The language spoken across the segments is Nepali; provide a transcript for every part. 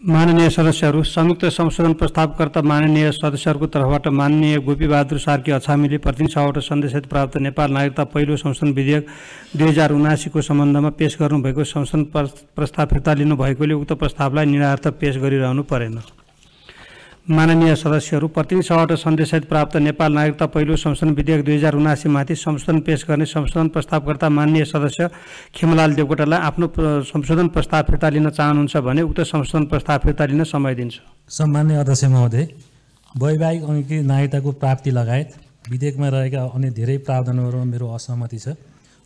माननीय सदस्यहरू संयुक्त संशोधन प्रस्तावकर्ता माननीय सदस्यहरूको तर्फबाट माननीय गोपीबहादुर सार्की अछामीले प्रतिनिधि सभाबाट सन्देशसहित प्राप्त नेपाल नागरिकता पहिलो संशोधन विधेयक दुई हजार उनासीको सम्बन्धमा पेश गर्नुभएको संशोधन प्रस्ताव फिर्ता लिनुभएकोले उक्त प्रस्तावलाई निरार्थ पेश गरिरहनु परेन। माननीय सदस्यहरू प्रतिनिधि सभाबाट सन्देशसहित प्राप्त नेपाल नागरिकता पहिलो संशोधन विधेयक दुई हजार उनासीमाथि संशोधन पेश गर्ने संशोधन प्रस्तावकर्ता माननीय सदस्य खेमलाल देवकोटालाई आफ्नो संशोधन प्रस्ताव फिर्ता लिन चाहनुहुन्छ भने उक्त संशोधन प्रस्ताव फिर्ता लिन समय दिन्छु। सम्मान्य अध्यक्ष महोदय वैवाहिक अङ्गीकृत नागरिकताको प्राप्ति लगायत विधेयकमा रहेका अन्य धेरै प्रावधानहरूमा मेरो असहमति छ।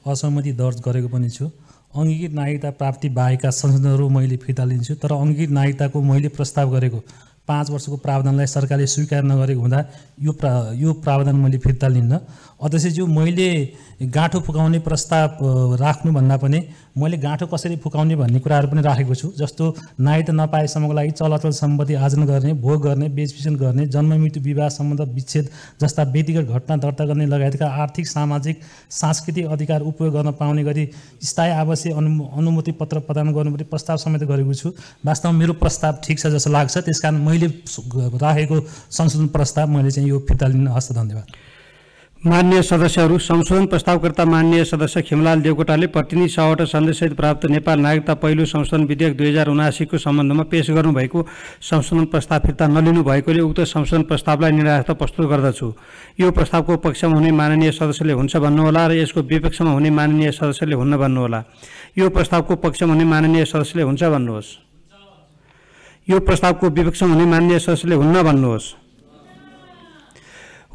असहमति दर्ज गरेको पनि छु। अङ्गीकृत नागरिकता प्राप्ति बाहेकका संशोधनहरू मैले फिर्ता लिन्छु तर अङ्गीकृत नागरिकताको मैले प्रस्ताव गरेको पाँच वर्षको प्रावधानलाई सरकारले स्वीकार नगरेको हुँदा यो प्रा यो प्रावधान मैले फिर्ता लिन्न। अध्यक्षज्यू मैले गाँठो फुकाउने प्रस्ताव राख्नुभन्दा पनि मैले गाँठो कसरी फुकाउने भन्ने कुराहरू पनि राखेको छु। जस्तो नाइत नपाएसम्मको लागि चलाचल सम्पत्ति आर्जन गर्ने भोग गर्ने बेचबिचन गर्ने जन्म मृत्यु विवाह सम्बन्ध विच्छेद जस्ता व्यक्तिगत घटना दर्ता गर्ने लगायतका आर्थिक सामाजिक सांस्कृतिक अधिकार उपयोग गर्न पाउने गरी स्थायी आवश्यक अनु अनुमति पत्र प्रदान गर्नुपर्ने प्रस्ताव समेत गरेको छु। वास्तवमा मेरो प्रस्ताव ठिक छ जस्तो लाग्छ। त्यस कारण मैले राखेको संशोधन प्रस्ताव मैले चाहिँ यो फिर्ता लिन हस्त धन्यवाद। मान्य सदस्यहरू संशोधन प्रस्तावकर्ता मान्य सदस्य खिमलाल देवकोटाले प्रतिनिधि सभाबाट सन्देशसहित प्राप्त नेपाल नागरिकता पहिलो संशोधन विधेयक दुई हजार उनासीको सम्बन्धमा पेश गर्नुभएको संशोधन प्रस्ताव फिर्ता नलिनु भएकोले उक्त संशोधन प्रस्तावलाई निरार्थ प्रस्तुत गर्दछु। यो प्रस्तावको पक्षमा हुने माननीय सदस्यले हुन्छ भन्नुहोला र यसको विपक्षमा हुने माननीय सदस्यले हुन्न भन्नुहोला। यो प्रस्तावको पक्षमा हुने माननीय सदस्यले हुन्छ भन्नुहोस्। यो प्रस्तावको विपक्षमा हुने माननीय सदस्यले हुन्न भन्नुहोस्।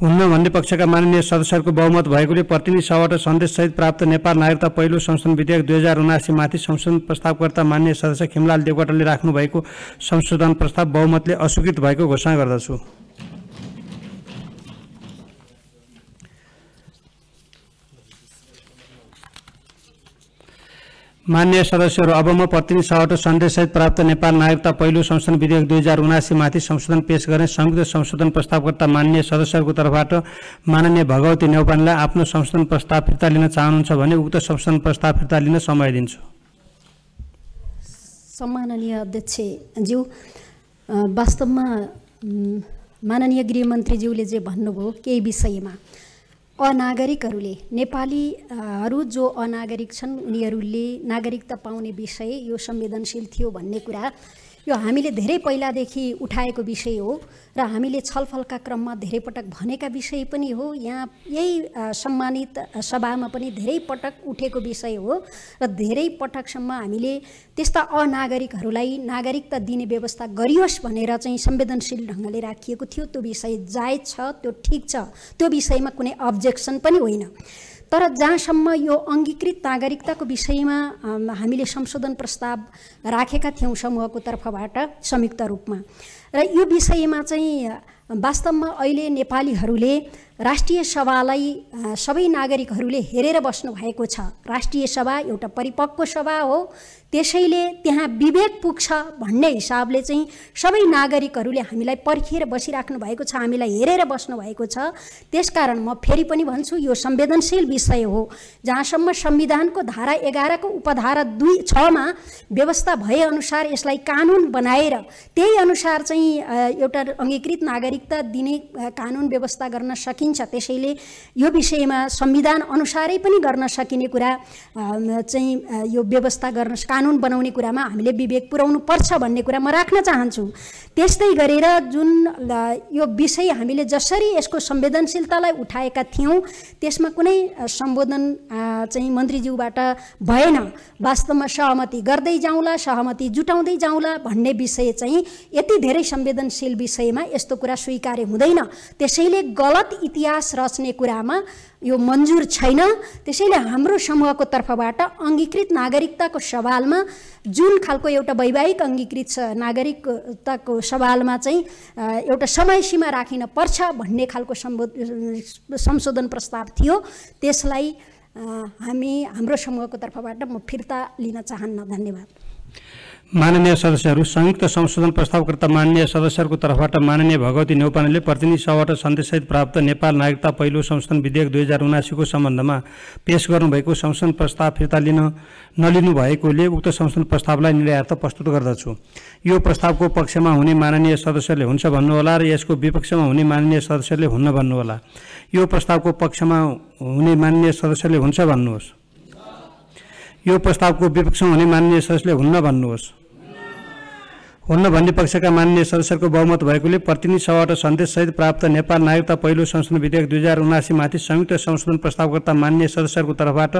हुन्न भन्ने पक्षका माननीय सदस्यहरूको बहुमत भएकोले प्रतिनिधि सभाबाट सन्देशसहित प्राप्त नेपाल नागरिकता पहिलो संशोधन विधेयक दुई हजार उनासीमाथि संशोधन प्रस्तावकर्ता मान्य सदस्य खिमलाल देवकोटाले राख्नुभएको संशोधन प्रस्ताव बहुमतले अस्वीकृत भएको घोषणा गर्दछु। मान्य सदस्यहरू अब म प्रतिनिधि सभाबाट सन्देशसहित प्राप्त नेपाल नागरिकता पहिलो संशोधन विधेयक दुई हजार उनासीमाथि संशोधन पेश गर्ने संयुक्त संशोधन प्रस्तावकर्ता मान्य सदस्यहरूको तर्फबाट माननीय भगवती नेौपानेलाई आफ्नो संशोधन प्रस्ताव फिर्ता लिन चाहनुहुन्छ भने उक्त संशोधन प्रस्ताव फिर्ता लिन समय दिन्छु। सम्माननीय अध्यक्षज्यू वास्तवमा माननीय गृहमन्त्रीज्यूले जे भन्नुभयो केही विषयमा अनागरिकहरूले नेपालीहरू जो अनागरिक छन् उनीहरूले नागरिकता पाउने विषय यो संवेदनशील थियो भन्ने कुरा यो हामीले धेरै पहिलादेखि उठाएको विषय हो र हामीले छलफलका क्रममा धेरै पटक भनेका विषय पनि हो। यहाँ यही सम्मानित सभामा पनि धेरै पटक उठेको विषय हो र धेरै पटकसम्म हामीले त्यस्ता अनागरिकहरूलाई नागरिकता दिने व्यवस्था गरियोस् भनेर चाहिँ संवेदनशील ढङ्गले राखिएको थियो। त्यो विषय जायज छ त्यो ठिक छ त्यो विषयमा कुनै अब्जेक्सन पनि होइन। तर जहाँसम्म यो अङ्गीकृत नागरिकताको विषयमा हामीले संशोधन प्रस्ताव राखेका थियौँ समूहको तर्फबाट संयुक्त रूपमा। र यो विषयमा चाहिँ वास्तवमा अहिले नेपालीहरूले राष्ट्रिय सभालाई सबै नागरिकहरूले हेरेर बस्नु भएको छ। राष्ट्रिय सभा एउटा परिपक्व सभा हो। त्यसैले त्यहाँ विवेक पुग्छ भन्ने हिसाबले चाहिँ सबै नागरिकहरूले हामीलाई पर्खिएर बसिराख्नु भएको छ हामीलाई हेरेर बस्नु भएको छ। त्यसकारण म फेरि पनि भन्छु यो संवेदनशील विषय हो। जहाँसम्म संविधानको धारा एघारको उपधारा दुई छमा व्यवस्था भएअनुसार यसलाई कानुन बनाएर त्यही अनुसार चाहिँ एउटा अङ्गीकृत नागरिकता दिने कानुन व्यवस्था गर्न सकिन्छ। त्यसैले यो विषयमा संविधान अनुसारै पनि गर्न सकिने कुरा चाहिँ यो व्यवस्था गर्न कानुन बनाउने कुरामा हामीले विवेक पुर्याउनु पर्छ भन्ने कुरा म राख्न चाहन्छु। त्यस्तै गरेर जुन यो विषय हामीले जसरी यसको संवेदनशीलतालाई उठाएका थियौँ त्यसमा कुनै सम्बोधन चाहिँ मन्त्रीज्यूबाट भएन। वास्तवमा सहमति गर्दै जाउँला सहमति जुटाउँदै जाउँला भन्ने विषय चाहिँ यति धेरै संवेदनशील विषयमा यस्तो कुरा स्वीकार्य हुँदैन। त्यसैले गलत इतिहास रच्ने कुरामा यो मन्जुर छैन। त्यसैले हाम्रो समूहको तर्फबाट अङ्गीकृत नागरिकताको सवालमा जुन खालको एउटा वैवाहिक अङ्गीकृत नागरिकताको सवालमा चाहिँ एउटा समय सीमा राखिन पर्छ भन्ने खालको संशोधन प्रस्ताव थियो। त्यसलाई हामी हाम्रो समूहको तर्फबाट म फिर्ता लिन चाहन्न धन्यवाद। माननीय सदस्यहरू संयुक्त संशोधन प्रस्तावकर्ता माननीय सदस्यहरूको तर्फबाट माननीय भगवती नेौपानेले प्रतिनिधि सभाबाट सन्देशसहित प्राप्त नेपाल नागरिकता पहिलो संशोधन विधेयक दुई हजार उनासीको सम्बन्धमा पेश गर्नुभएको संशोधन प्रस्ताव फिर्ता लिन नलिनु भएकोले उक्त संशोधन प्रस्तावलाई निर्यार्थ प्रस्तुत गर्दछु। यो प्रस्तावको पक्षमा हुने माननीय सदस्यले हुन्छ भन्नुहोला र यसको विपक्षमा हुने माननीय सदस्यले हुन्न भन्नुहोला। यो प्रस्तावको पक्षमा हुने माननीय सदस्यले हुन्छ भन्नुहोस्। यो प्रस्तावको विपक्षमा हुने माननीय सदस्यले हुन्न भन्नुहोस्। हुन्न भन्ने पक्षका माननीय सदस्यहरूको बहुमत भएकोले प्रतिनिधि सभाबाट सन्देशसहित प्राप्त नेपाल नागरिकता पहिलो संशोधन विधेयक दुई हजार उनासीमाथि संयुक्त संशोधन प्रस्तावकर्ता माननीय सदस्यहरूको तर्फबाट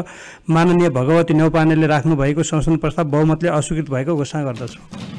माननीय भगवती नेौपानेले राख्नुभएको संशोधन प्रस्ताव बहुमतले अस्वीकृत भएको घोषणा गर्दछु।